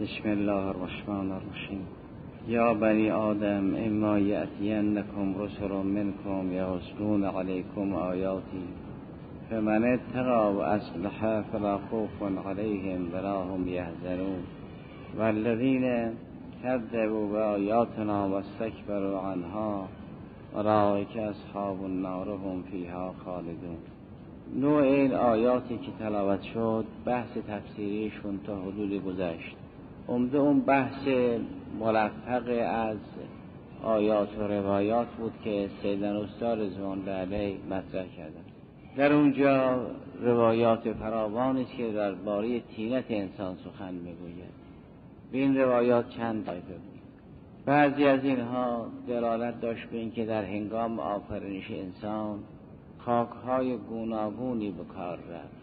بسم الله الرحمن الرحیم. یا بنی آدم اما یأتینکم رسل منکم یغسلون علیکم آیاتی. فمن اتقى و اصلح فلا خوف علیهم ولا هم یحزنون. والذین كذبوا بآیاتنا واستكبروا عنها اولئک اصحاب النار هم فیها خالدون. نوع این آیاتی که تلاوت شد بحث تفسیریشون تا حدود گذشت. عمده اون بحث ملفق از آیات و روایات بود که سیدن استاد رضوان علیه مطرح کردن. در اونجا روایات فراوانی که درباره تینت انسان سخن می‌گوید. به این روایات چند طایفه بود. بعضی از اینها دلالت داشت به اینکه در هنگام آفرینش انسان خاکهای گوناگونی به کار رفت.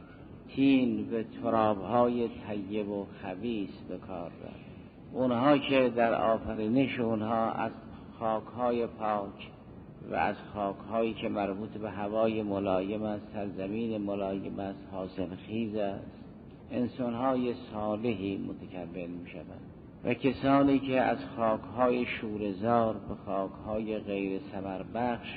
تین و ترابهای طیب و خبیس به کار رفت اونها که در آفرینش اونها از خاکهای پاک و از خاکهایی که مربوط به هوای ملایم است سرزمین ملایم است حاصل خیز است. انسانهای صالحی متکبل می شوند و کسانی که از خاکهای شورزار به خاکهای غیر سمر بخش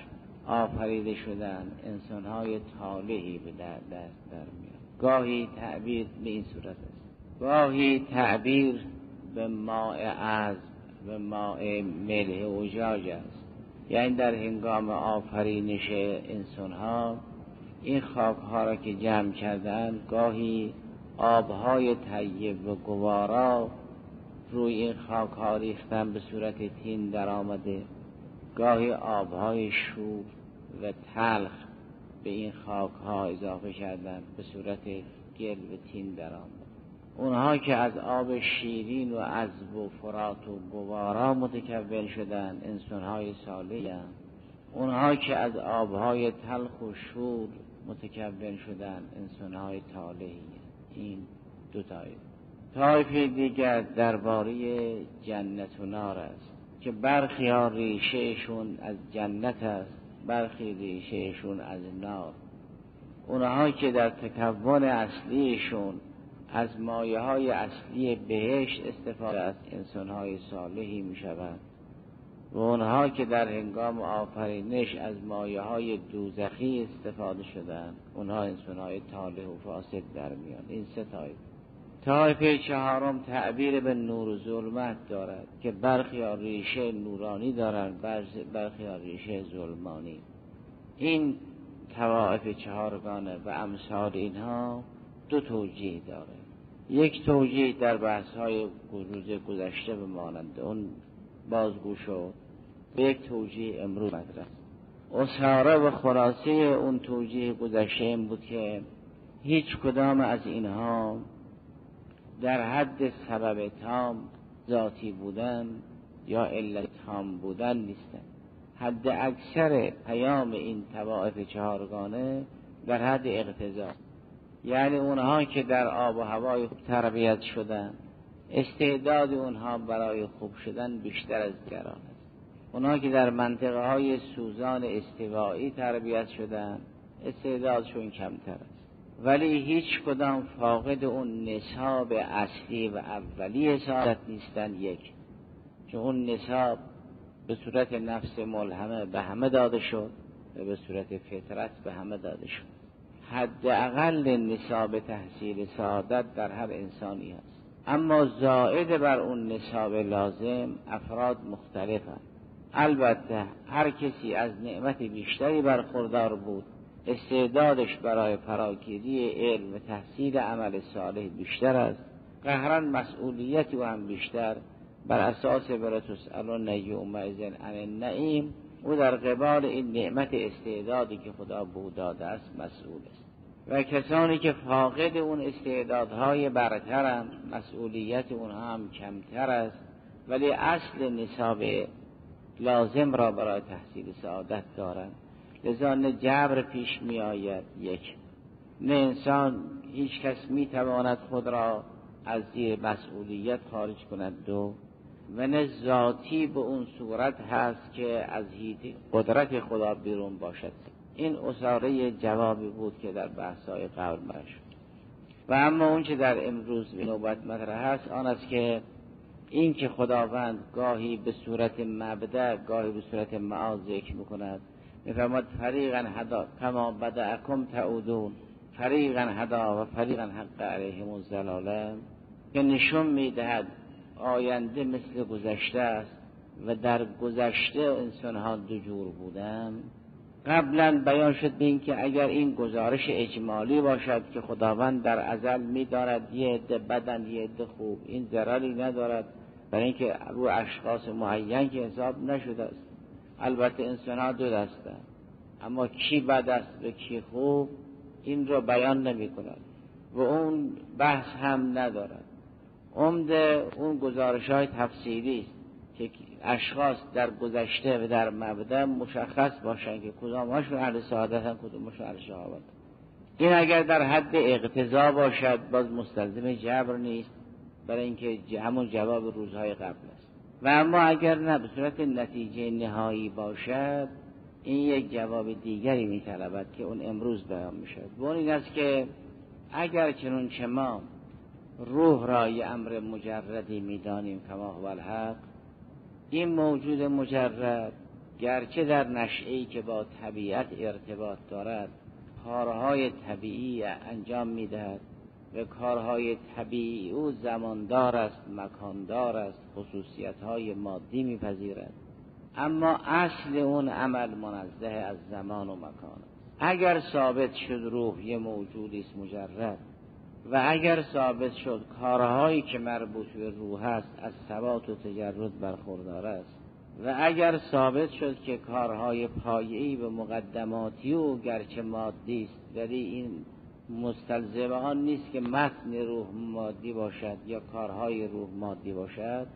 آفریده شدن انسانهای طالحی به در دست در میاد گاهی تعبیر به این صورت است. گاهی تعبیر به ماء از به ماء ملح اوجاج است. یعنی در هنگام آفرینش انسان ها این خاک ها را که جمع کردن گاهی آبهای طیب و گوارا روی این خاک ها ریختن به صورت تین در آمده گاهی آبهای شور و تلخ به این خاک ها اضافه کردن به صورت گل و تین در اونها که از آب شیرین و عذب و و گوارا متکون شدن انسان های صالحی اونها که از آبهای تلخ و شور متکون شدن انسان های طالحی این دو تایف طایفه دیگر درباره جنت و نار است که برخی ها ریشهشون از جنت است. برخی ریشهشون از نار. اونها که در تکون اصلیشون از مایه های اصلی بهشت استفاده از انسان های صالحی می شوند و اونها که در هنگام آفرینش از مایه های دوزخی استفاده شدن اونها انسان های طالح و فاسد در میان. این سه طایفه چهارم تعبیر به نور و ظلمت دارد که برخی ریشه نورانی دارند برخی ریشه ظلمانی. این توائف چهارگانه و امثال اینها دو توجیه داره. یک توجیه در بحث های روز گذشته به مانند اون بازگو شد و یک توجیه امروز مدرس اصحاره و خلاصه اون توجیه گذشته این بود که هیچ کدام از اینها در حد سبب تام ذاتی بودن یا علت تام بودن نیستن. حد اکثر پیام این طوائف چهارگانه در حد اقتضا. یعنی اونها که در آب و هوای خوب تربیت شدن استعداد اونها برای خوب شدن بیشتر از دیگران است. اونها که در منطقه های سوزان استوایی تربیت شدن استعدادشون کمتر است. ولی هیچ کدام فاقد اون نصاب اصلی و اولی سعادت نیستن یک. چون اون نصاب به صورت نفس ملهمه به همه داده شد و به صورت فطرت به همه داده شد. حداقل نصاب تحصیل سعادت در هر انسانی هست. اما زائد بر اون نصاب لازم افراد مختلفند البته هر کسی از نعمت بیشتری برخوردار بود استعدادش برای فراگیری علم و تحصیل عمل صالح بیشتر است. قهران مسئولیتی و هم بیشتر. بر اساس براتوس الان نیوم ازن عن النعیم او در قبال این نعمت استعدادی که خدا به داده است مسئول است. و کسانی که فاقد اون استعدادهای برترند مسئولیت اونها هم کمتر است. ولی اصل نصاب لازم را برای تحصیل سعادت دارند. لذا جبر پیش می آید یک. نه انسان هیچ کس می تواند خود را از زیر مسئولیت خارج کند دو. و نه ذاتی به اون صورت هست که از قدرت خدا بیرون باشد. این اصاره جوابی بود که در بحثای قبل شد و اما اون که در امروز به نوبت مطرح هست آن است که این که خداوند گاهی به صورت مبدع گاهی به صورت معاذ ذکر می‌کند. میفرماد فریقا هدا کما بدعکم تعودون. فریقا هدا و فریقا حق علیهم الزلاله که نشون می‌دهد آینده مثل گذشته است و در گذشته انسان ها دو جور بودن. قبلا بیان شد به این که اگر این گزارش اجمالی باشد که خداوند در ازل میدارد یه عده بدن یه عده خوب این ضرری ندارد. برای اینکه رو اشخاص معین که حساب نشده است. البته انسان ها دو دسته اما کی بد است و کی خوب این را بیان نمی کند. و اون بحث هم ندارد. عمده اون گزارش های تفسیری است که اشخاص در گذشته و در مبدع مشخص باشند که کدامشون اهل سعادت هم کدامشون اهل این اگر در حد اقتضا باشد باز مستلزم جبر نیست. برای اینکه همون جواب روزهای قبل است. و اما اگر نه به صورت نتیجه نهایی باشد این یک جواب دیگری میطلبد که اون امروز بیان می‌شد و این است که اگر چنون که ما روح را یه امر مجردی می‌دانیم کما هو الحق این موجود مجرد گرچه در نشعی که با طبیعت ارتباط دارد کارهای طبیعی انجام می‌دهد. و کارهای طبیعی او زماندار است مکاندار است خصوصیت های مادی میپذیرد. اما اصل اون عمل منزه از زمان و مکان است. اگر ثابت شد روح یه موجودی است مجرد. و اگر ثابت شد کارهایی که مربوط به روح است از ثبات و تجرد برخوردار است. و اگر ثابت شد که کارهای پایه‌ای و مقدماتی و گرچه مادی است ولی این مستلزم آن نیست که متن روح مادی باشد یا کارهای روح مادی باشد.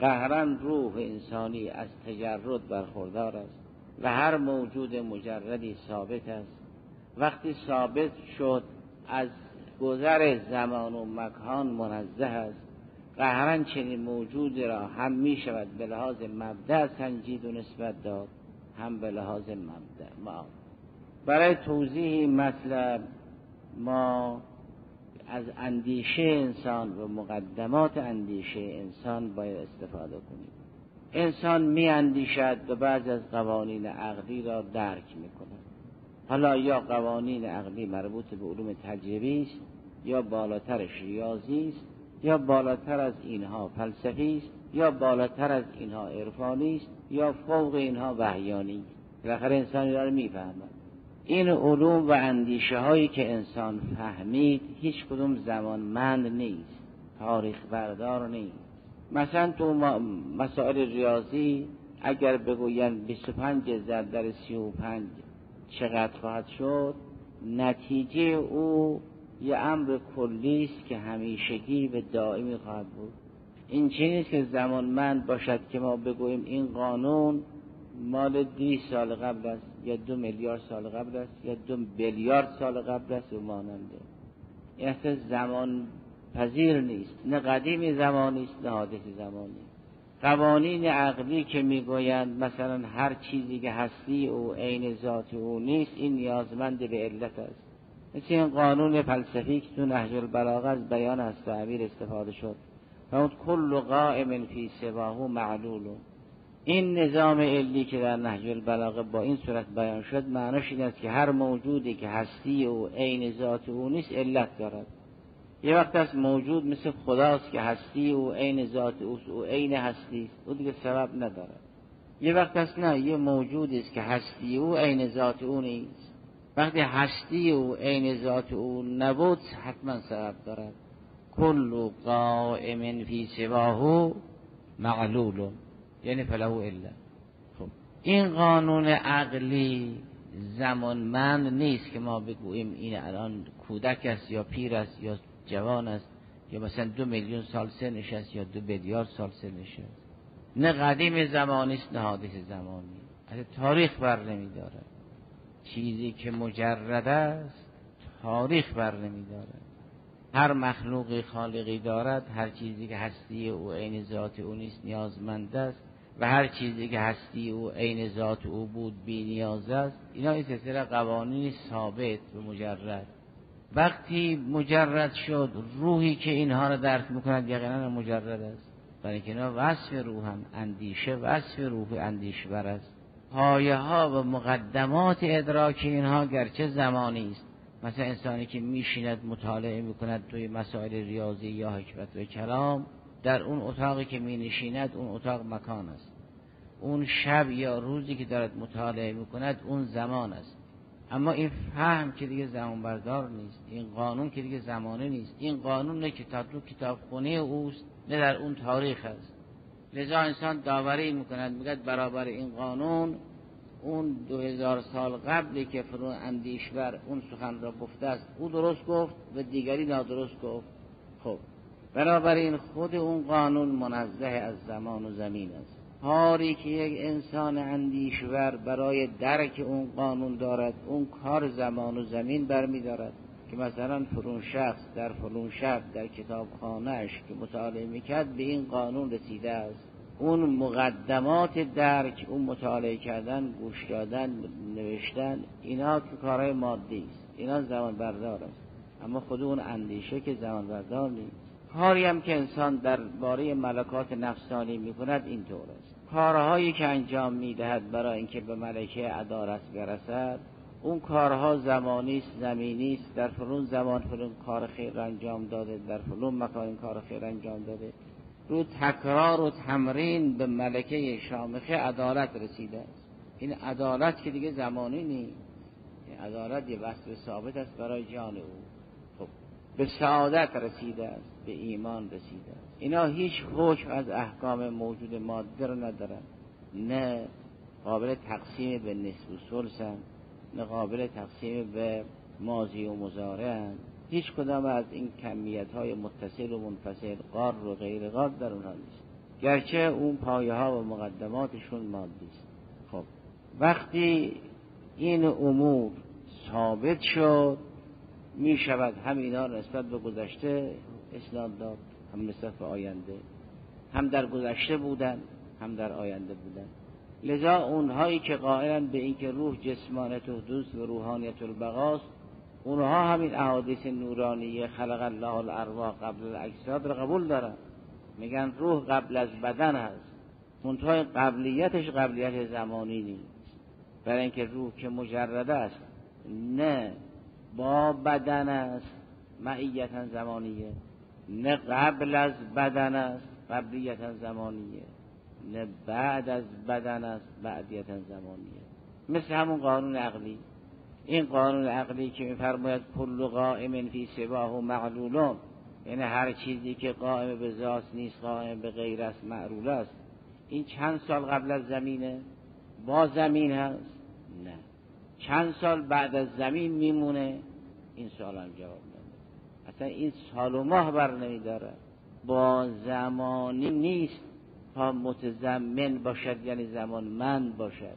قهرا روح انسانی از تجرد برخوردار است و هر موجود مجردی ثابت است. وقتی ثابت شد از گذر زمان و مکان منزه است. قهرا چنین موجود را هم می شود به لحاظ مبدع سنجید و نسبت داد هم به لحاظ مبدع. برای توضیح مطلب ما از اندیشه انسان و مقدمات اندیشه انسان باید استفاده کنیم. انسان می اندیشد و بعض از قوانین عقلی را درک می کند حالا یا قوانین عقلی مربوط به علوم تجربی است یا بالاترش ریاضی است یا بالاتر از اینها فلسفی است یا بالاتر از اینها عرفانی است یا فوق اینها وحیانی بالاخره انسان را می‌فهمد. این علوم و اندیشه هایی که انسان فهمید هیچ کدوم زمانمند نیست تاریخ بردار نیست. مثلا تو مسائل ریاضی اگر بگویند 25 ضرب در 35 چقدر خواهد شد نتیجه او یه امر کلی است که همیشگی و دائمی خواهد بود. این چیزی که زمانمند باشد که ما بگوییم این قانون مال دی سال قبل است. یا دو میلیارد سال قبل است یا دو بیلیارد سال قبل است و ماننده. این زمان پذیر نیست. نه قدیم زمانی است نه حادث زمانی قوانین عقلی که می‌گویند مثلا هر چیزی که هستی او عین ذات او نیست این نیازمند به علت است. مثل این قانون فلسفی که تو نهج البلاغه از بیان از تعبیر استفاده شد. و کل قائم فی سواهو معلول. این نظام علی که در نهج البلاغه با این صورت بیان شد معناش این است که هر موجودی که هستی و عین ذات او نیست علت دارد. یه وقت است موجود مثل خداست که هستی و عین ذات او و عین هستی است او دیگه سبب ندارد. یه وقت است نه یه موجودی است که هستی او عین ذات او نیست. وقتی هستی او عین ذات او نبود حتما سبب دارد. کل قائم فی سواهو معلول. یعنی فلهو الا. خب. این قانون عقلی زمانمند نیست که ما بگوییم این الان کودک است یا پیر است یا جوان است یا مثلا دو میلیون سال سنش است یا دو بیلیارد سال سنش است نه قدیم زمانی است نه حادث زمانی. از تاریخ بر نمیدارد. چیزی که مجرد است تاریخ بر نمیدارد. هر مخلوقی خالقی دارد هر چیزی که هستی او عین ذات او نیست نیازمند است. و هر چیزی که هستی او عین ذات او بود بی نیاز است اینا این سلسله قوانین ثابت و مجرد. وقتی مجرد شد روحی که اینها را درک می‌کند یقینا مجرد است. برای اینکه اینا وصف روحن اندیشه وصف روح اندیشور است. پایه ها و مقدمات ادراک اینها گرچه زمانی است. مثلا انسانی که میشیند مطالعه می‌کند توی مسائل ریاضی یا حکمت و کلام در اون اتاقی که می نشیند اون اتاق مکان است. اون شب یا روزی که دارد مطالعه می‌کند اون زمان است. اما این فهم که دیگه زمان بردار نیست این قانون که دیگه زمانه نیست این قانون نه که تا تو کتابخونه اوست نه در اون تاریخ است. لذا انسان داوری می‌کند میگد برابر این قانون اون دو هزار سال قبلی که فرون اندیشور اون سخن را گفته است او درست گفت و دیگری نادرست گفت. خب این خود اون قانون منزه از زمان و زمین است. کاری که یک انسان اندیشور برای درک اون قانون دارد اون کار زمان و زمین برمیدارد. که مثلا فرون شخص در فرون شب در کتابخانهش که مطالعه می‌کرد به این قانون رسیده است. اون مقدمات درک اون مطالعه کردن گوش دادن نوشتن اینا که کارهای مادی است. اینا زمان بردار است. اما خود اون اندیشه که زمان بردار نیست. کاری هم که انسان در باره ملکات نفسانی می‌کند اینطور است. کارهایی که انجام می‌دهد برای اینکه به ملکه عدالت برسد اون کارها زمانی است زمینی است. در فلون زمان فلون کار خیر انجام داده در فلون مکان این کار خیر انجام داده. رو تکرار و تمرین به ملکه شامخه عدالت رسیده است. این عدالت که دیگه زمانی نیست. این عدالت یه وصف ثابت است برای جان او. به سعادت رسیده است به ایمان رسیده است. اینا هیچ حکم از احکام موجود ماده رو ندارن. نه قابل تقسیم به نصف و سلسن نه قابل تقسیم به ماضی و مزاره هیچ کدام از این کمیت های متصل و منفصل قار و غیر قار در اونها نیست. گرچه اون پایه ها و مقدماتشون مادی است. خب وقتی این امور ثابت شد می شود هم اینا نسبت به گذشته اسناد داد هم نسبت به آینده. هم در گذشته بودن هم در آینده بودن. لذا اونهایی که قائلن به اینکه روح جسمانت و دوست و روحانیت البقاست اونها همین احادیث نورانیه خلق الله الارواح قبل الاجساد رو قبول دارن. میگن روح قبل از بدن هست. منتهای قبلیتش قبلیت زمانی نیست. برای اینکه روح که مجرد است نه. بدن است. معیتا زمانیه. نه قبل از بدن است قبلیتا زمانیه. نه بعد از بدن است بعدیتا زمانیه. مثل همون قانون عقلی. این قانون عقلی که میفرماید کل قائم فی سباه و معلولون. یعنی هر چیزی که قائم به ذات نیست قائم به غیر است معلول است. این چند سال قبل از زمینه؟ با زمین هست؟ نه. چند سال بعد از زمین میمونه؟ این سوال هم جواب نمیده اصلا این سال و ماه بر نمیداره با زمانی نیست. تا متزمن باشد یعنی زمان من باشد.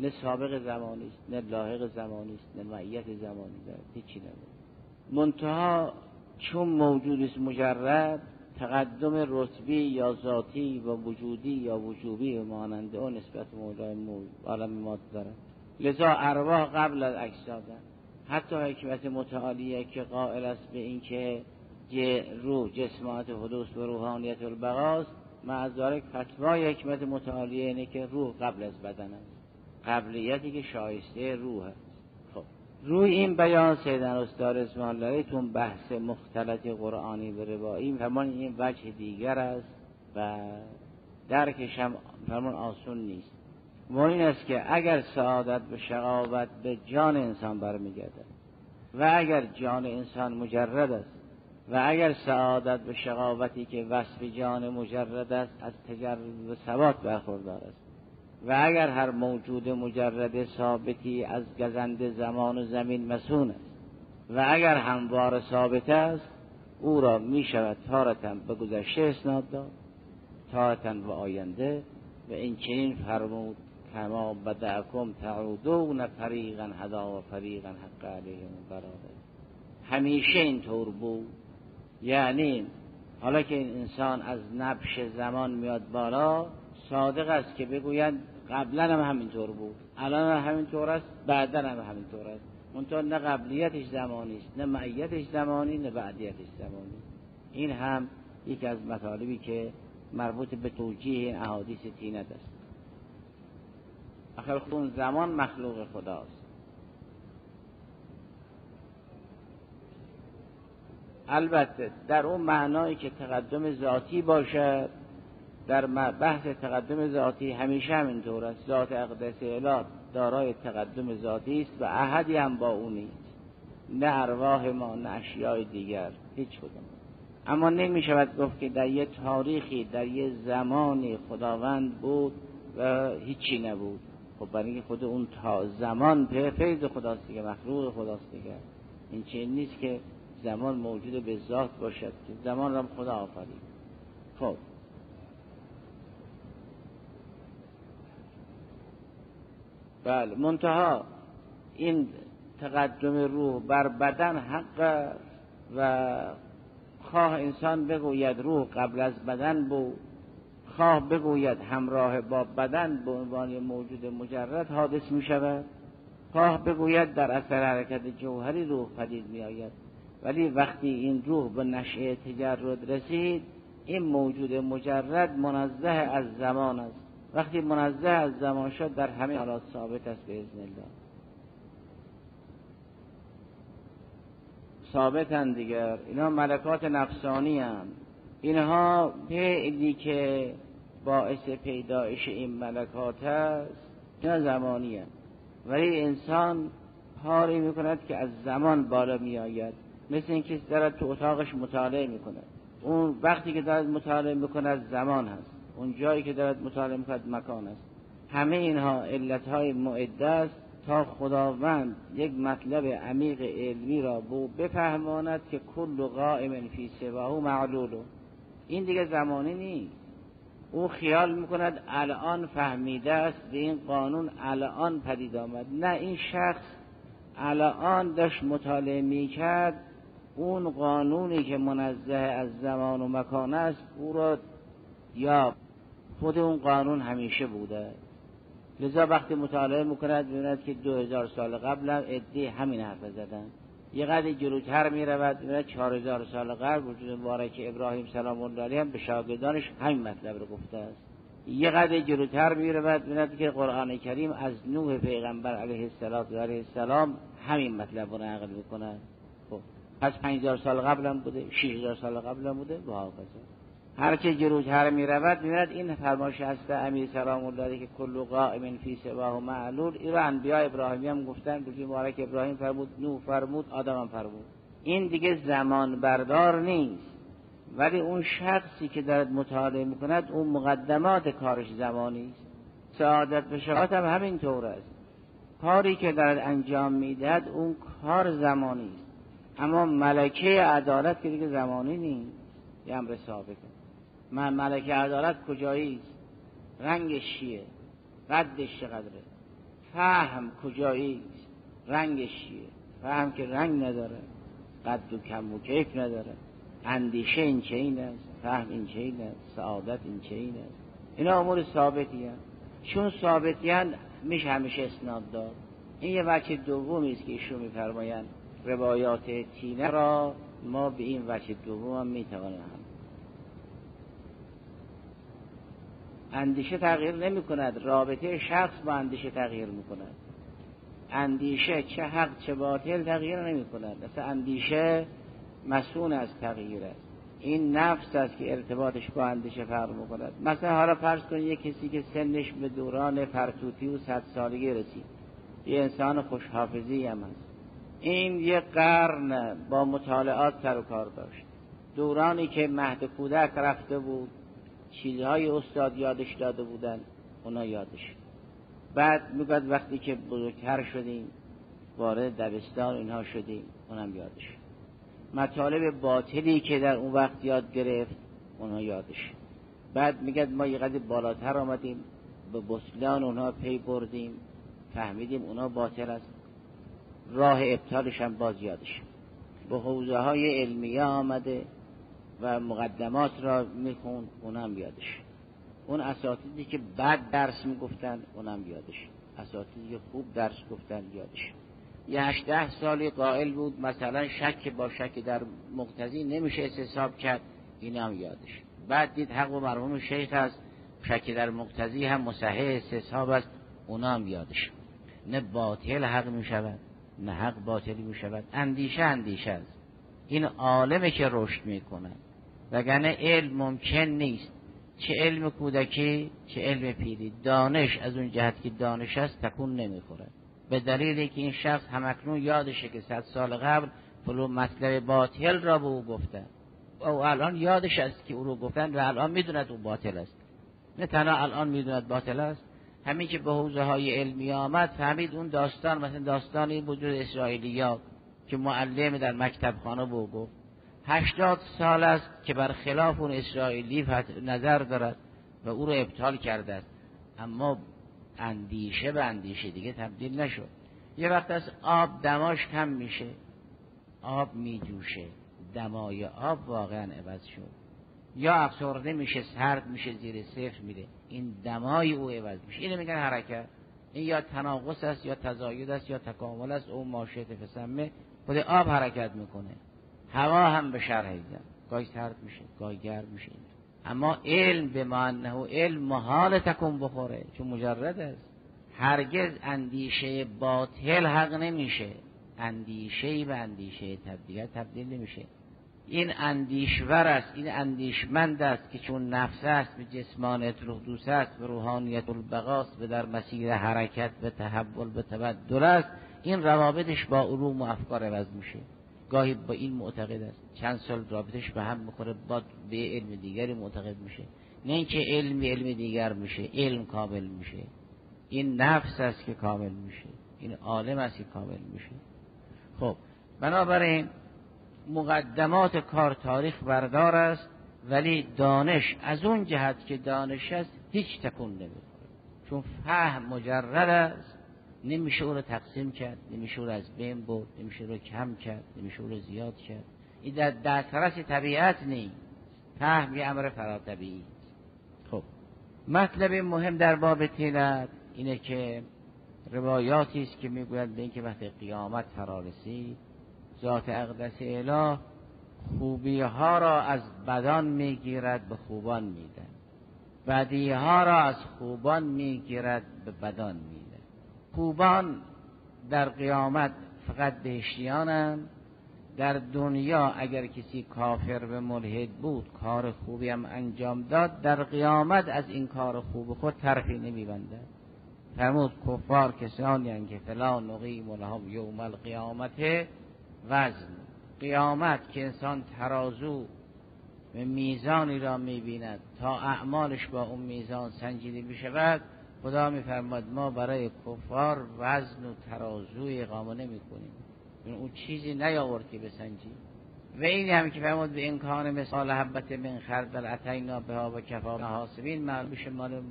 نه سابق زمانی است نه لاحق زمانی است نه معیت زمانی داره هیچی نداره منتها چون موجود است مجرد تقدم رتبی یا ذاتی و وجودی یا وجوبی و ماننده او نسبت موجود عالم ماد داره لذا ارواح قبل از اجسادن حتی حکمت متعالیه که قائل است به اینکه روح جسمات حدوث و روحانیت البقاست معذارک فتوای حکمت متعالیه اینه که روح قبل از بدن است. قبلیتی که شایسته روح هست خب. روی این بیان سیدن استاد اسماعیل تون بحث مختلط قرآنی و روایی فرمان این وجه دیگر است و درکش هم فرمان آسون نیست. و این است که اگر سعادت به شقاوت به جان انسان برمیگردد و اگر جان انسان مجرد است و اگر سعادت به شقاوتی که وصف جان مجرد است از تجرد و ثبات برخوردار است و اگر هر موجود مجرد ثابتی از گزند زمان و زمین مسون است و اگر هموار ثابت است او را می شود تارتن به گذشته اسناد داد تارتن و آینده و این چنین فرمود کما بدعکم تعودون فریقا هدا و فریقا حق علیهم براده همیشه اینطور بود. یعنی حالا که این انسان از نبش زمان میاد بالا صادق است که بگوید قبلا هم همینطور بود. الان هم همینطور است بعدا هم همینطور است. منتها نه قبلیتش زمانی است نه معیتش زمانی نه بعدیتش زمانی. این هم یکی از مطالبی که مربوط به توجیه این احادیث تینت است. آخر خون زمان مخلوق خداست. البته در اون معنایی که تقدم ذاتی باشد در بحث تقدم ذاتی همیشه همینطور است. ذات اقدس الهی دارای تقدم ذاتی است و احدی هم با او نیست. نه ارواح ما نه اشیاء دیگر هیچ کدوم. اما نمی شود گفت که در یه تاریخی در یه زمانی خداوند بود و هیچی نبود. خب برای خود اون تا زمان فیض خداست دیگه مخلوق خداست دیگه. این چه نیست که زمان موجود به ذات باشد. که زمان را خدا آفرید. خب. بله منتها این تقدم روح بر بدن حق و خواه انسان بگوید روح قبل از بدن بود. خواه بگوید همراه با بدن به عنوان موجود مجرد حادث می شود خواه بگوید در اثر حرکت جوهری روح پدید می آید ولی وقتی این روح به نشعه تجرد رسید این موجود مجرد منزه از زمان است. وقتی منزه از زمان شد در همه حالات ثابت است به ازن الله. ثابتن دیگر. اینا ملکات نفسانی هم. اینها فعلی که باعث پیدایش این ملکات است اینا زمانی هم. ولی انسان کاری می‌کند که از زمان بالا میآید. مثل اینکه دارد تو اتاقش مطالعه می‌کند. اون وقتی که دارد مطالعه می‌کند زمان هست. اون جایی که دارد مطالعه می‌کند مکان است. همه اینها علتهای معده است تا خداوند یک مطلب عمیق علمی را بو بفهماند که کل قائم فی سباهو معلولو این دیگه زمانی نیست. او خیال می‌کند الان فهمیده است به این قانون الان پدید آمد. نه این شخص الان داشت مطالعه می‌کرد اون قانونی که منزه از زمان و مکان است او را یا خود اون قانون همیشه بوده. لذا وقتی مطالعه می‌کند می‌بیند که دو هزار سال قبل هم ادی همین حرف زدن. یه قدر جلوتر می‌رود. می‌بیند چهار هزار سال قبل وجود مبارک ابراهیم سلام الله علیه هم به شاگردانش همین مطلب رو گفته است. یه قدر جلوتر می‌رود. می‌بیند که قرآن کریم از نوح پیغمبر علیه السلام همین مطلب رو نقل می‌کنه. خب پس 5000 سال قبلم بوده 6000 سال قبلم بوده. و حافظه. هر که جلوتر می رود می این فرمایش هست امیر سلام الله که کل قائم فی سباه و معلول. این رو انبیاء ابراهیمی هم گفتن بگی مبارک ابراهیم فرمود نو فرمود آدم هم فرمود. این دیگه زمان بردار نیست. ولی اون شخصی که دارد مطالعه می کند اون مقدمات کارش زمانی است. سعادت به شفاعت هم همین طور است. کاری که دارد انجام می‌دهد اون کار زمانی است. اما ملکه عدالت که دیگه زمانی نیست. یه امر ثابته من ملکه عدالت کجایی؟ رنگش چیه؟ قدش چقدره؟ فهم کجایی؟ رنگش چیه؟ فهم که رنگ نداره. قد و کم و کیف نداره. اندیشه این چه این است فهم این چه این است سعادت این چه این است. اینا امور ثابتی هست چون ثابتی هست میشه همیشه اسناد داد. این یه وجه دومی است که ایشون میفرمایند. روایات تینه را ما به این وجه دوم هم می‌توانیم اندیشه تغییر نمی کند رابطه شخص با اندیشه تغییر می کند اندیشه چه حق چه باطل تغییر نمی کند مثل اندیشه مسئول از تغییر است. این نفس است که ارتباطش با اندیشه فرق می کند مثلا حالا فرض کنید یک کسی که سنش به دوران فرتوتی و صد سالگی رسید. یه انسان خوشحافظی هم است این یه قرن با مطالعات سر و کار داشت. دورانی که مهد کودک رفته بود. چیزهای استاد یادش داده بودن اونا یادش. بعد میگد وقتی که بزرگتر شدیم وارد دبستان اینها شدیم اونم یادش. مطالب باطلی که در اون وقت یاد گرفت اونها یادش. بعد میگد ما یه قدر بالاتر آمدیم به بسلان اونها پی بردیم فهمیدیم اونا باطل است. راه ابطالش هم باز یادش. به حوزه های علمیه آمده و مقدمات را می‌خوند اونم یادش اون اساتیدی که بد درس می‌گفتن اونم یادش اساتیدی که خوب درس گفتن یادش یه هشته سالی قائل بود مثلا شک با شک در مقتضی نمیشه حساب کرد این هم یادش بعد دید حق و مرحوم شیخ است شک در مقتضی هم مصحح حساب است اونا یادش نه باطل حق می شود نه حق باطلی می شود اندیشه اندیشه است. این عالمه که رشد می کند وگرنه علم ممکن نیست. چه علم کودکی چه علم پیری. دانش از اون جهت که دانش است تکون نمی‌خوره. به دلیل که این شخص همکنون یادشه که صد سال قبل فلو مطلب باطل را به او گفتن او الان یادش است که او رو گفتن و الان می‌دوند او باطل است. نه تنها الان می‌دوند باطل است همین که به حوزه های علمی آمد فهمید اون داستان مثلا داستانی وجود اسرائیلیات که معلم در مکتب خانه به گفت. هشتاد سال است که بر خلاف اون اسرائیلی نظر دارد و او رو ابطال کرده است. اما اندیشه به اندیشه دیگه تبدیل نشد. یه وقت از آب دماش کم میشه. آب میجوشه. دمای آب واقعا عوض شد. یا افسرده میشه سرد میشه زیر صفر میره. این دمای او عوض میشه. اینو میگن حرکت. این یا تناقص است یا تزاید است یا تکامل است. او ماشیت فسمه. خود آب حرکت می‌کنه. هوا هم به شرح گاهی سرد میشه گاهی گرم میشه. اما علم به معنه علم محال تکون بخوره. چون مجرد است. هرگز اندیشه باطل حق نمیشه. اندیشه به اندیشه تبدیل. تبدیل نمیشه. این اندیشور است این اندیشمند است که چون نفس است به جسمانت روح دوست است به روحانیت البقاست به در مسیر حرکت به تحول به تبدل است. این روابطش با علوم و افکار عوض میشه. گاهی با این معتقد است. چند سال رابطش به هم می‌خوره با به علم دیگری معتقد میشه. نه اینکه علم علم دیگر میشه علم کامل میشه. این نفس است که کامل میشه. این عالم است که کامل میشه. خب بنابراین مقدمات کار تاریخ بردار است ولی دانش از اون جهت که دانش است هیچ تکون نمی‌خوره. چون فهم مجرد است. نمیشه او رو تقسیم کرد نمیشه او رو از بین برد نمیشه او رو کم کرد نمیشه او رو زیاد کرد. این در دسترس طبیعت نیست. فهم یه امر فراتبیعی. خب. مطلب مهم در باب تیلت اینه که روایاتی است که می‌گوید به اینکه وقتی قیامت فرا رسید. ذات اقدس اله خوبی ها را از بدان می‌گیرد به خوبان میده بدی ها را از خوبان می‌گیرد به بدان میده خوبان در قیامت فقط بهشتیانند. در دنیا اگر کسی کافر به ملحد بود کار خوبی هم انجام داد در قیامت از این کار خوب خود طرفی نمیبنده فرمود کفار کسانی که فلا نقیم لهم یوم القیامت وزن. قیامت که انسان ترازو به میزانی را می‌بیند تا اعمالش با اون میزان سنجیده بشود خدا میفرماد ما برای کفار وزن و ترازوی اقامه نمی کنیم اون چیزی نیاورد که بسنجی و این هم که فرمود به امکان مثال حبت من خردل اتینا به ها و کفا حاسبین معلوم مال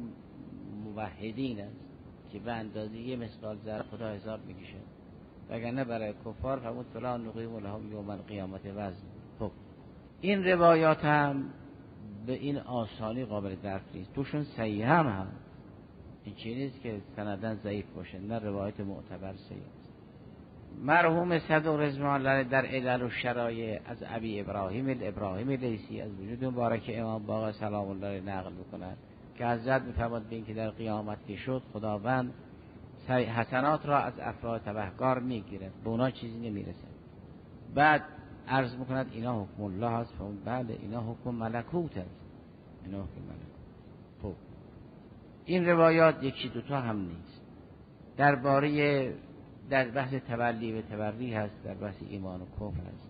موحدین است که به اندازه یه مثال زر خدا حساب می‌کشه. وگرنه برای کفار فرمود فلان نقیم لهم یوم القیامت وزن. خب این روایات هم به این آسانی قابل درک نیست. توشون صحیح هم هم این نیست که سندن ضعیف باشه نه روایت معتبر صحیح مرحوم صدوق رضوان الله در علل و شرایع از ابی ابراهیم ابراهیم لیسی از وجود مبارک امام باقر سلام الله نقل می‌کنند که حضرت میفرماد به اینکه در قیامت که شد خداوند حسنات را از افراد تبهکار می‌گیره به اونا چیزی نمی‌رسه بعد عرض می‌کند اینا حکم الله هست بله اینا حکم ملکوت هست اینا حکم ملکوت این روایات یکی دوتا هم نیست. درباره در بحث تولی و تبری هست در بحث ایمان و کفر هست.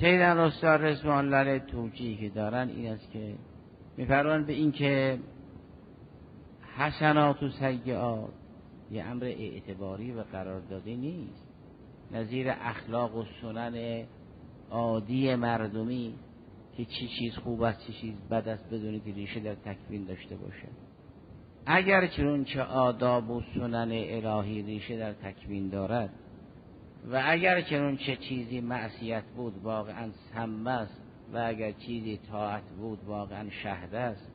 سیدن رستار رزوان الله توجیه که دارن این است که میفرمان به این که حسنات و سیعات یه امر اعتباری و قراردادی نیست. نظیر اخلاق و سنن عادی مردمی که چی چیز خوب است چی چیز بد است بدون که ریشه در تکوین داشته باشه اگر چون چه آداب و سنن الهی ریشه در تکوین دارد و اگر چنون چه چیزی معصیت بود واقعا سمه است و اگر چیزی طاعت بود واقعا شهده است.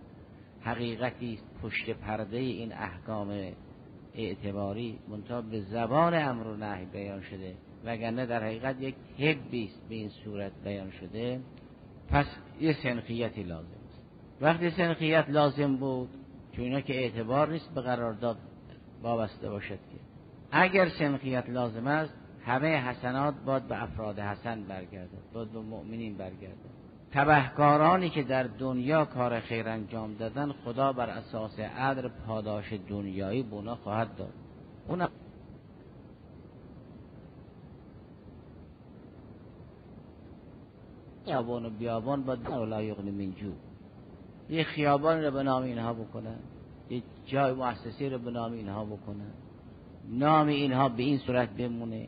حقیقتی پشت پرده این احکام اعتباری منتها به زبان امر و نهی بیان شده وگرنه در حقیقت یک حبی به این صورت بیان شده. پس یه سنخیتی لازم است. وقتی سنخیت لازم بود چون اینا که اعتبار نیست به قرارداد وابسته باشد که. اگر سنخیت لازم است همه حسنات باید به افراد حسن برگرده باید به مؤمنین برگرده تبهکارانی که در دنیا کار خیر انجام دادن خدا بر اساس عدل پاداش دنیایی بونا خواهد داد. اون خیابان و بیابان با ولا یغنی یه خیابان رو به نام اینها بکنن. یه جای مؤسسه رو به نام اینها بکنن. نام اینها به این صورت بمونه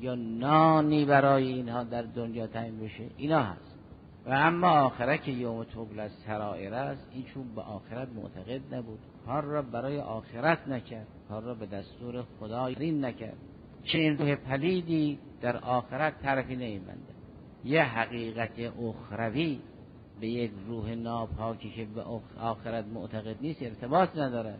یا نانی برای اینها در دنیا تعیین بشه. اینا هست. و اما آخره که یوم توبل از سرائر است این چون به آخرت معتقد نبود. کار را برای آخرت نکرد. کار را به دستور خدا رین نکرد. چنین روح پلیدی در آخرت طرفی نیمنده یه حقیقت اخروی به یک روح ناپاکی که به آخرت معتقد نیست ارتباط نداره.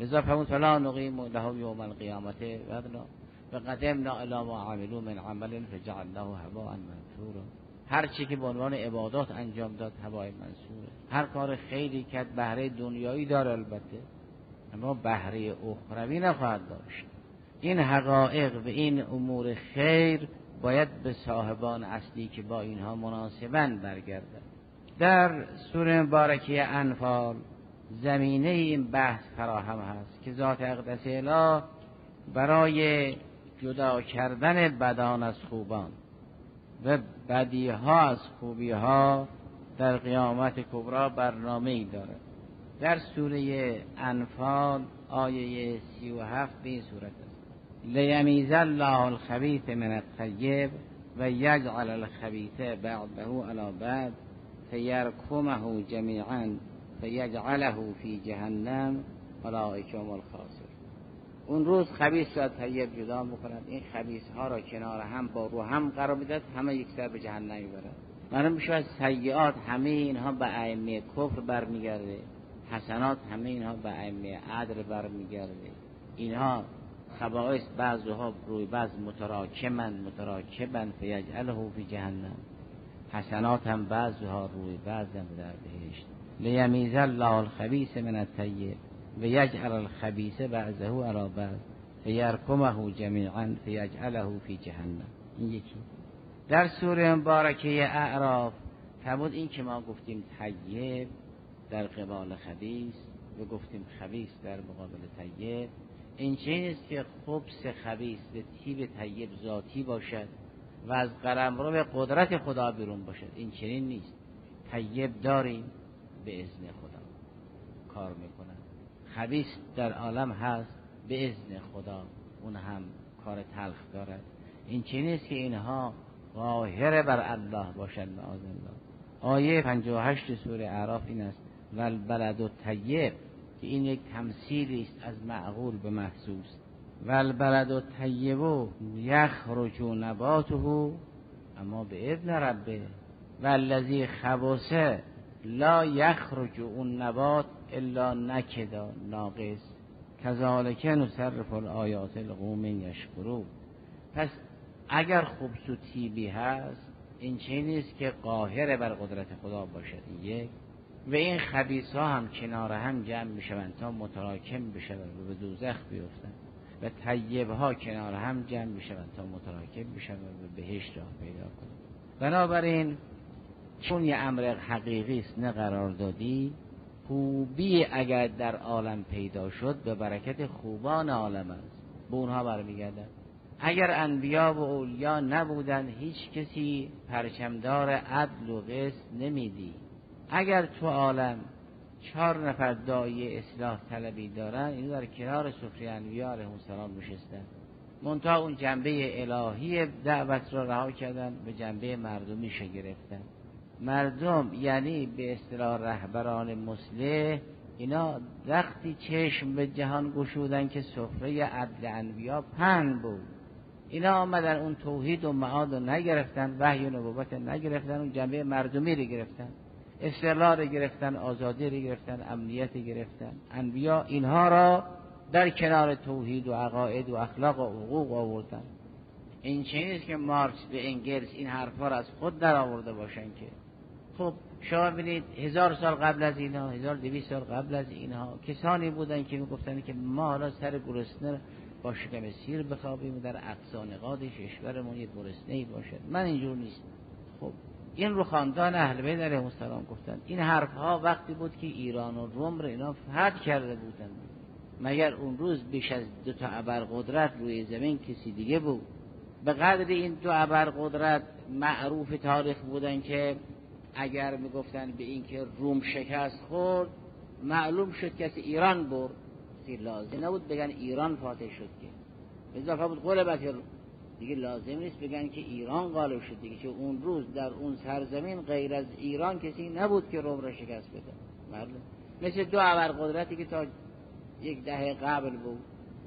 لذا فرمود فلا نقیم له یوم القیامت وزنا. و قدمنا الی ما عملو من عمل فجعلناه هواء منثورا. هر چی که به عنوان عبادات انجام داد هوای منصوره هر کار خیلی کرد بهره دنیایی داره البته. اما بهره اخروی نخواهد داشت. این حقایق و این امور خیر باید به صاحبان اصلی که با اینها مناسبن برگردد در سوره مبارکه انفال زمینه این بحث فراهم هست که ذات اقدس اله برای جدا کردن بدان از خوبان و بدی ها از خوبی ها در قیامت کبرا برنامه ای داره. در سوره انفال آیه سی و هفت به این صورت است. لیمیز الله الخبیث من الطیب و یجعل الخبیث بعده علی بعد. فیرکمه جمیعا فیجعله فی جهنم اولئک هم الخاسر. اون روز خبیث را طیب جدا می‌کنند این خبیث ها را کنار هم با رو هم قرار می‌داد همه یک سر به جهنم می‌برند. معلوم میشه از سیئات همه اینها به ائمه کفر برمیگرده. حسنات همه اینها به ائمه عدل برمیگرده. اینها خبائث بعضها روی بعض متراکمن متراکبن فیجعله فی جهنم. حسنات هم بعضها روی بعض هم در بهشت. لیمیز الله الخبیث من الطیب و یجعل الخبیث بعضه علی بعض فیرکمه جمیعا فیجعله فی جهنم. این یکی. در سوره مبارکه اعراف فرمود این که ما گفتیم طیب در قبال خبیث و گفتیم خبیث در مقابل طیب. این چه که خبس خبیث به تیب طیب ذاتی باشد. و از قلمرو قدرت خدا بیرون باشد این چنین نیست. طیب داریم به اذن خدا. کار می‌کنن. خبیث در عالم هست به اذن خدا. اون هم کار تلخ دارد. این چی نیست که اینها ظاهر بر الله باشد معاذ الله آیه 58 سوره اعراف این است. ول بلد و طیب که این یک تمثیلی است از معقول به محسوس. ول بلد و طیب یخرج نباته اما به ابن ربه. والذی خبسه لا یخرج اون نبات الا نکدا ناقص. کذالک نصرف الآیات القوم یشکرو پس اگر و تیبی هست این چه نیست که قاهر بر قدرت خدا باشد یک. و این خبیس ها هم کنار هم جمع می‌شوند تا متراکم بشوند و به دوزخ بیفتند. و طیب ها کنار هم جمع می‌شوند تا متراکم بشوند و بهشت راه پیدا کنند بنابراین چون یه امر حقیقی است نه قراردادی خوبی اگر در عالم پیدا شد به برکت خوبان عالم است. به اونها برمیگردن اگر انبیا و اولیا نبودن هیچ کسی پرچمدار عدل و قسط نمیدی اگر تو عالم چهار نفر دایی اصلاح طلبی دارن این در کنار سفره انبیا علیه السلام نشستن منتها اون جنبه الهی دعوت را رها کردن به جنبه مردمی گرفتن. مردم یعنی به اصطلاح رهبران مسلح اینا وقتی چشم به جهان گشودن که سفره عدل انبیا پن بود. اینا آمدن اون توحید و معاد رو نگرفتن وحی و نبوت نگرفتن اون جنبه مردمی رو گرفتن. استقلال رو گرفتن آزادی رو گرفتن امنیت رو گرفتن. انبیا اینها را در کنار توحید و عقاید و اخلاق و حقوق آوردن. این چه که مارکس به انگلس این حرفا را از خود در آورده باشن که. خب شما ببینید هزار سال قبل از اینها هزار دویست سال قبل از اینها کسانی بودن که می‌گفتن که ما حالا سر گرسنه با شکم سیر بخوابیم در اقصا نقاط کشورمون یه گرسنه ای باشد. من اینجور نیست خب این رو خاندان اهل بیت علیه السلام گفتن. این حرف ها وقتی بود که ایران و روم رو اینا فتح کرده بودن. مگر اون روز بیش از دو تا ابرقدرت روی زمین کسی دیگه بود؟ به قدر این دو ابرقدرت معروف تاریخ بودن که اگر می‌گفتن به اینکه روم شکست خورد معلوم شد کسی ایران برد. لازم نبود بگن ایران فاتح شد که. اضافه بود قول دیگه لازم نیست بگن که ایران غالب شد دیگه که اون روز در اون سرزمین غیر از ایران کسی نبود که روم را شکست بده. معلوم مثل دو قدرتی که تا یک دهه قبل بود.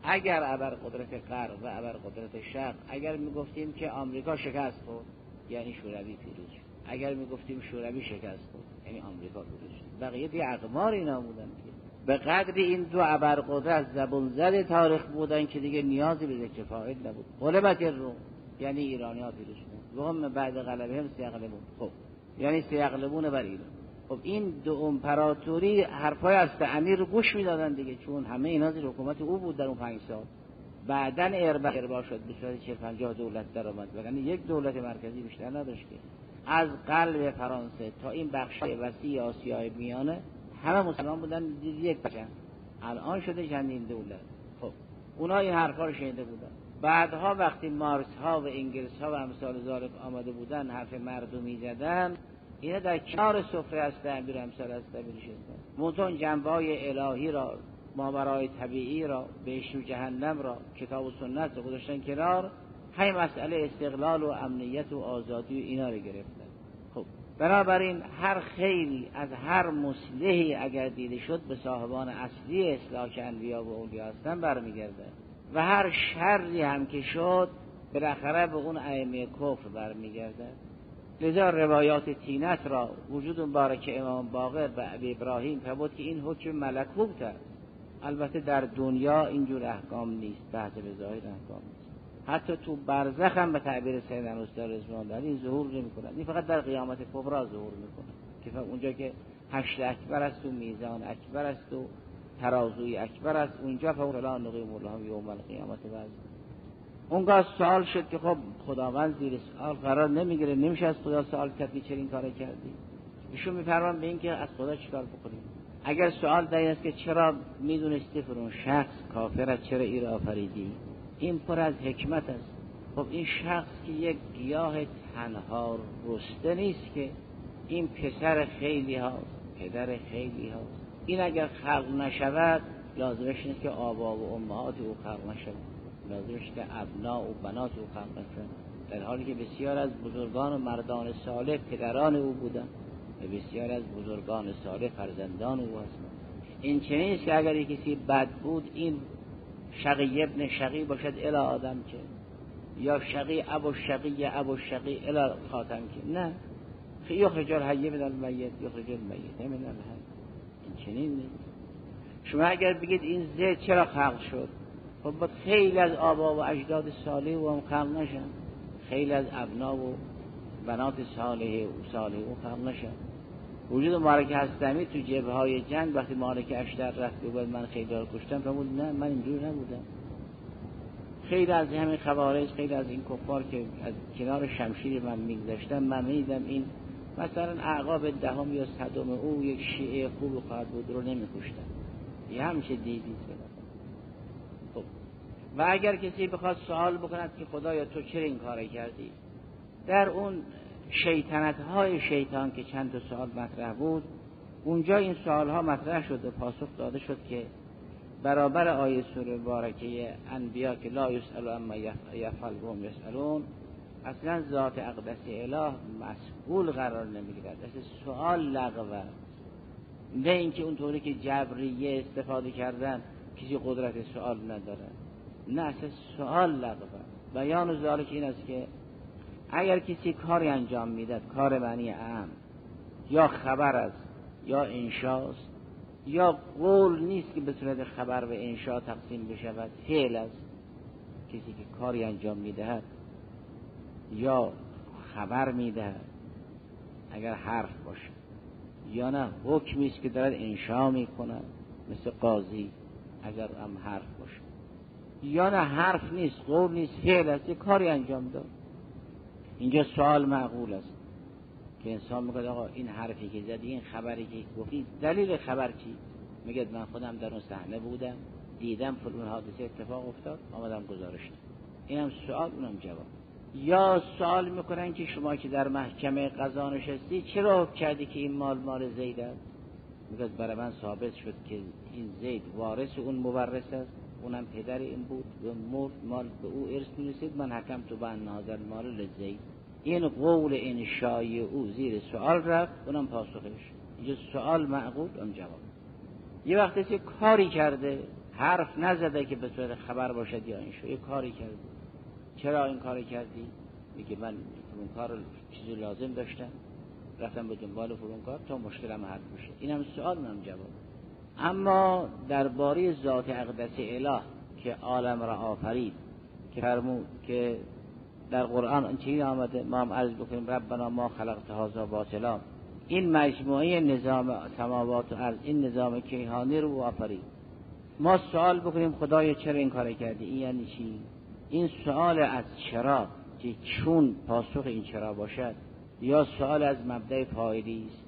اگر قدرت غرب و قدرت شرق اگر می‌گفتیم که آمریکا شکست خورد یعنی شوروی پیروز شد اگر می‌گفتیم شوروی شکست خورد یعنی آمریکا پیروز شد بقیه دی اقمار اینا بودن. به قدر این دو ابرقدرت زبون زد تاریخ بودن که دیگه نیازی به ذکر فاعل نبود. غلبت روم یعنی ایرانی ها پیروز و هم بعد غلبه هم سیغلبون خب یعنی سیغلبون بر ایران. خب این دو امپراتوری حرفای از امیر رو گوش می‌دادن دیگه چون همه اینا زیر حکومت او بود در اون پنج سال. بعدا اربا اربا شد به صورت 40 50 دولت در آمد. یک دولت مرکزی بیشتر نداشت از قلب فرانسه تا این بخش وسیع آسیای میانه همه مسلمان بودن یک بچن الان شده چندین دولت خب اونا این حرفا رو شنیده بودن. بعدها وقتی مارس ها و انگلیس ها و امثال ذالک آمده بودن حرف مردمی زدن اینا در کنار سفره از تعبیر امثال از تعبیر شدن مونتون جنبه های الهی را ماورای طبیعی را بهش و جهنم را کتاب و سنت رو گذاشتن کنار. های مسئله استقلال و امنیت و آزادی و اینا رو گرفتن. بنابراین هر خیلی از هر مصلحی اگر دیده شد به صاحبان اصلی اصلاح که انبیا و اولیا هستن برمیگرده. و هر شری هم که شد بالاخره به اون ائمه کفر برمیگرده. لذا روایات تینت را وجود مبارک امام باقر ابی ابراهیم بود که این حکم ملکوت است. البته در دنیا اینجور احکام نیست بحث به ظاهر احکام نیست. حتی تو برزخ هم به تعبیر سید انوستر رضوان این ظهور نمی‌کنه. این فقط در قیامت کبرا ظهور می‌کنه. که اونجا که هشت اکبر است و میزان اکبر است و ترازوی اکبر است اونجا فلا نقیم الله یوم القیامت بعد. اونگاه سوال شد که خب خداوند زیر سوال قرار نمی‌گیره. نمیشه از خدا سوال کرد چرا این کار کردی. ایشون میفرمان به اینکه از خدا چیکار بکنیم؟ اگر سوال در است که چرا می‌دونستی فرون شخص کافر چرا ایر آفریدی؟ این پر از حکمت است. خب این شخص که یک گیاه تنها رسته نیست که این پسر خیلی ها پدر خیلی ها این اگر خلق نشود لازمش نیست که آبا و امهات او خلق نشود. لازمش که ابنا و بنات او خلق نشود. در حالی که بسیار از بزرگان و مردان صالح پدران او بودن و بسیار از بزرگان صالح فرزندان او هستند. این چنین که اگر کسی بد بود این شقی ابن شقی باشد الی آدم که یا شقی ابو شقی ابو شقی الی خاتم که. نه. یخرج الحی من المیت یخرج المیت من الحی. این چنین نیست. شما اگر بگید این زید چرا خلق شد؟ خب باید خیلی از آبا و اجداد صالح و هم خلق نشن. خیلی از ابنا و بنات صالح و صالح و خلق نشن. وجود مالک هستمی تو جبه های جنگ وقتی مالک اشتر رفت بود من خیلی دار کشتم فرمود نه من اینجور نبودم. خیلی از همین خوارج خیلی از این کفار که از کنار شمشیر من میگذاشتم من میدم این مثلا اعقاب دهم یا صدم او یک شیعه خوب خواهد بود رو نمیکشتم یه همچه دیدید خب. و اگر کسی بخواد سوال بکند که خدایا تو چرا این کار کردی؟ در اون شیطنت های شیطان که چند تا سوال مطرح بود اونجا این سوال ها مطرح شد و پاسخ داده شد که برابر آیه سوره بارکه انبیا که لا یسالو اما یفعل هم یسالون اصلا ذات اقدس اله مسئول قرار نمی‌گیرد. اصلا سوال لغوه نه اینکه اونطوری که جبریه استفاده کردن کسی قدرت سوال نداره. نه اصلا سوال لغوه بیان ذالک این است که اگر کسی کاری انجام می‌داد کار معنی اهم یا خبر است یا انشاست یا قول نیست که به صورت خبر و انشاء تقسیم بشود فعل است کسی که کاری انجام می‌دهد یا خبر می‌دهد اگر حرف باشه یا نه حکمی است که دارد انشا می‌کند مثل قاضی اگر هم حرف باشه. یا نه حرف نیست قول نیست فعل است کاری انجام داد. اینجا سوال معقول است که انسان میگه آقا این حرفی که زدی این خبری که گفتی دلیل خبر چی؟ میگه من خودم در اون صحنه بودم دیدم فلان حادثه اتفاق افتاد آمدم گزارش اینم سوال اونم جواب. یا سوال می‌کنن که شما که در محکمه قضا نشستی چرا کردی که این مال مال زید است؟ میگه برای من ثابت شد که این زید وارث اون مورث است. اونم پدر این بود به مرد مال به او ارث می‌رسید. من حکم تو به نازل مال لزید این قول انشای او زیر سوال رفت اونم پاسخش. اینجا سوال معقول اون جواب. یه وقتی کاری کرده حرف نزده که به صورت خبر باشد یا این یه کاری کرده. چرا این کاری کردی؟ میگه من اون کار چیزی لازم داشتم. رفتم به دنبال فرون کار تا مشکلم حل بشه. اینم سوال من جواب. اما درباره ذات اقدس اله که عالم را آفرید که فرمود که در قرآن چی آمده ما هم عرض بکنیم ربنا ما خلقت هذا باطلا. این مجموعه نظام سماوات و ارض این نظام کیهانی رو آفرید. ما سوال بکنیم خدای چرا این کار کردی این یعنی چی؟ این سوال از چرا؟ که چون پاسخ این چرا باشد؟ یا سوال از مبدع فاعلی است؟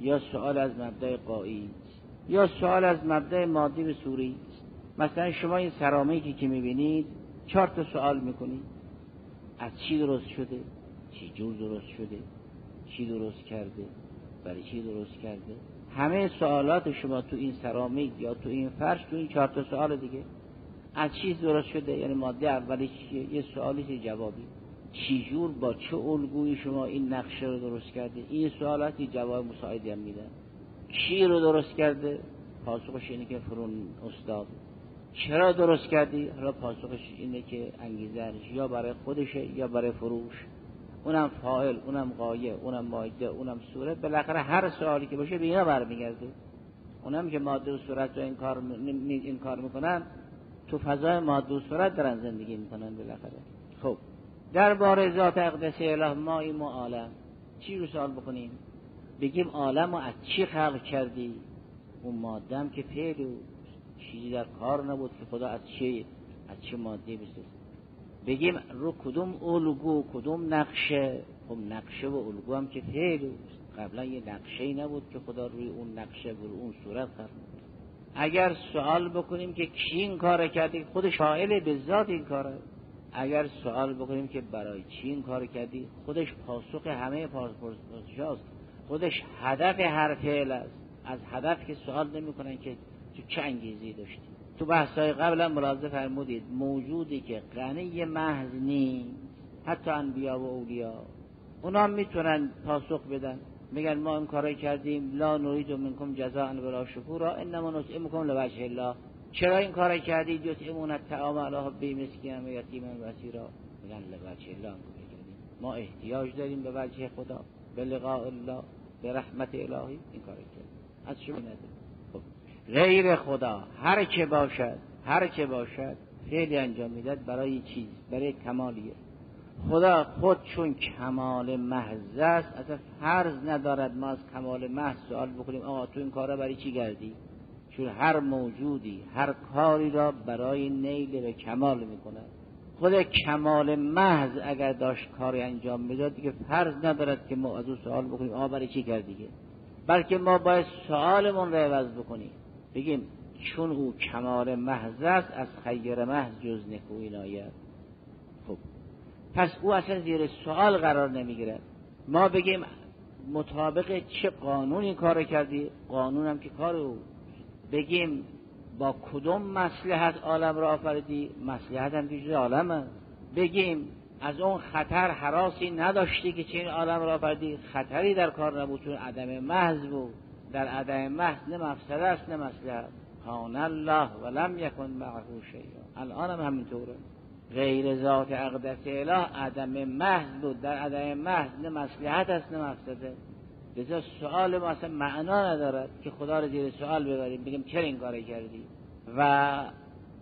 یا سوال از مبدع است یا سوال از مبدع مادی به سوری مثلا شما این سرامیکی که می‌بینید چهار تا سوال می‌کنید. از چی درست شده؟ چی جور درست شده؟ چی درست کرده؟ برای چی درست کرده؟ همه سوالات شما تو این سرامیک یا تو این فرش تو این چهار تا سوال دیگه. از چیز درست شده؟ یعنی ماده اولی یه سوالی جوابی؟ چیجور با چه الگویی شما این نقشه رو درست کرده؟ این سوالاتی جواب مساعدی هم میدن. کی رو درست کرده پاسخش اینه که فرون استاد. چرا درست کردی؟ حالا پاسخش اینه که انگیزنش یا برای خودشه یا برای فروش. اونم فاعل اونم قایه اونم مایده اونم صورت بالاخره هر سوالی که باشه به اینا برمیگرده. اونم که ماده و صورت رو این کار, این کار می‌کنن تو فضای ماده و صورت دارن زندگی می‌کنن بالاخره. خب درباره ذات اقدس اله ما این عالم چی رو سوال بکنیم؟ بگیم عالم رو از چی خلق کردی؟ اون ماده که فعل چیزی در کار نبود که خدا از چه از چه ماده بسازه بگیم رو کدوم الگو کدوم نقشه؟ خب نقشه و الگو هم که فعل قبلا یه نقشه نبود که خدا روی اون نقشه بر اون صورت خلق اگر سوال بکنیم که کی این کار کردی خودش فاعل به ذات این کاره. اگر سوال بکنیم که برای چی این کار کردی؟ خودش پاسخ همه پاسخ خودش هدف هر فعل است. از هدف که سوال نمی‌کنن که تو چه انگیزی داشتی. تو بحثای قبلا ملاحظه فرمودید. موجودی که غنی محض نیست. حتی انبیا و اولیا. اونا می‌تونن پاسخ بدن. میگن ما این کارای کردیم. لا نرید منکم جزاء ولا شکورا. انما نطعمکم لوجه الله. چرا این کارای کردید یطعمون الطعام علی حبه مسکین و یتیما و اسیرا. میگن لوجه الله ما احتیاج داریم به وجه خدا. به لقاء الله. به رحمت الهی این کار کردیم از شما خب غیر خدا هر که باشد هر که باشد خیلی انجام می‌داد برای چیز برای کمالیه. خدا خود چون کمال محض است اصلا فرض ندارد ما از کمال محض سوال بکنیم آقا تو این کارا برای چی کردی؟ چون هر موجودی هر کاری را برای نیل به کمال می‌کند. خود کمال محض اگر داشت کاری انجام می‌داد دیگه فرض ندارد که ما از او سوال بکنیم آقا برای چی کردی بلکه ما باید سوالمون را عوض بکنیم. بگیم چون او کمال محض است از خیر محض جز نکوی ناید خب. پس او اصلا زیر سوال قرار نمی‌گیرد. ما بگیم مطابق چه قانونی کار کردی؟ قانونم که کار او. بگیم با کدوم مسلحت عالم را آفریدی؟ مسلحت هم که عالم. بگیم از اون خطر حراسی نداشتی که چین عالم را آفریدی؟ خطری در کار نبود چون عدم محض بود. در عدم محض نه مفسده است نه مسلحت. کان الله ولم یکن معه شیء. الان هم همینطوره. غیر ذات اقدس اله عدم محض بود. در عدم محض نه مسلحت است نه مفسده. لذا سوال ما اصلا معنا ندارد که خدا رو زیر سوال ببریم بگیم چرا این کاری کردی؟ و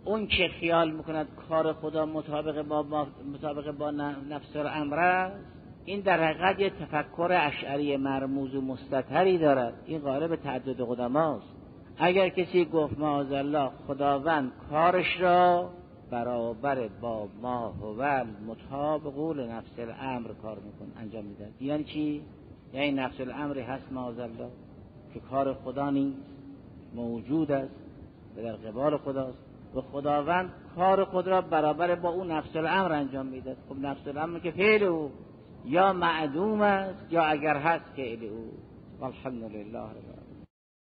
اون که خیال می‌کند کار خدا مطابق با مطابق با نفس امر است این در حقیقت یه تفکر اشعری مرموز و مستطری دارد. این غالب تعدد قدماست. اگر کسی گفت الله خداوند کارش را برابر با ما هو مطابق قول نفس الامر کار میکن انجام میده یعنی چی؟ یعنی نفس الامر هست الله که کار خدا نیست موجود است و در قبال خداست. و خداوند کار خود را برابر با اون نفس الامر انجام میده خب نفس الامر که فعل او یا معدوم است یا اگر هست فعل او. والحمد لله رب